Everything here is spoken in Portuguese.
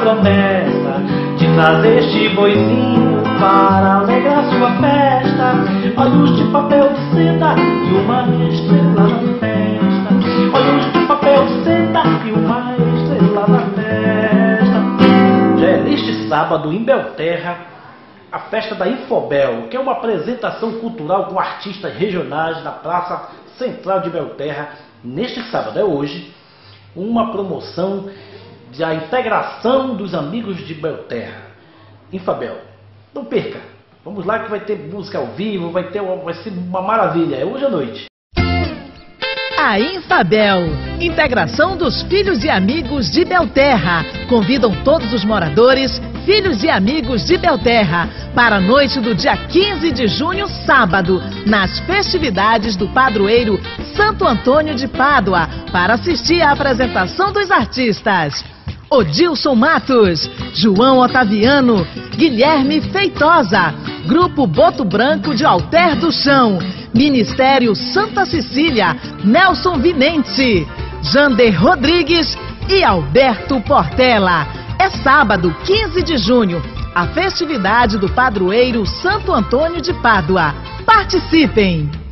promessa de trazer este boizinho para alegrar sua festa. Olhos de papel seda e uma estrela na festa. Olhos de papel seda e uma estrela na festa. Já é neste sábado em Belterra a festa da Infobel, que é uma apresentação cultural com artistas regionais na Praça Central de Belterra. Neste sábado é hoje uma promoção da integração dos amigos de Belterra. Infabel, não perca. Vamos lá que vai ter música ao vivo, vai ter vai ser uma maravilha. É hoje à noite. A Infabel, integração dos filhos e amigos de Belterra, convidam todos os moradores, filhos e amigos de Belterra para a noite do dia 15 de junho, sábado, nas festividades do padroeiro Santo Antônio de Pádua, para assistir à apresentação dos artistas. Odilson Matos, João Otaviano, Guilherme Feitosa, Grupo Boto Branco de Alter do Chão, Ministério Santa Cecília, Nelson Vinente, Jander Rodrigues e Alberto Portela. É sábado, 15 de junho, a festividade do padroeiro Santo Antônio de Pádua. Participem!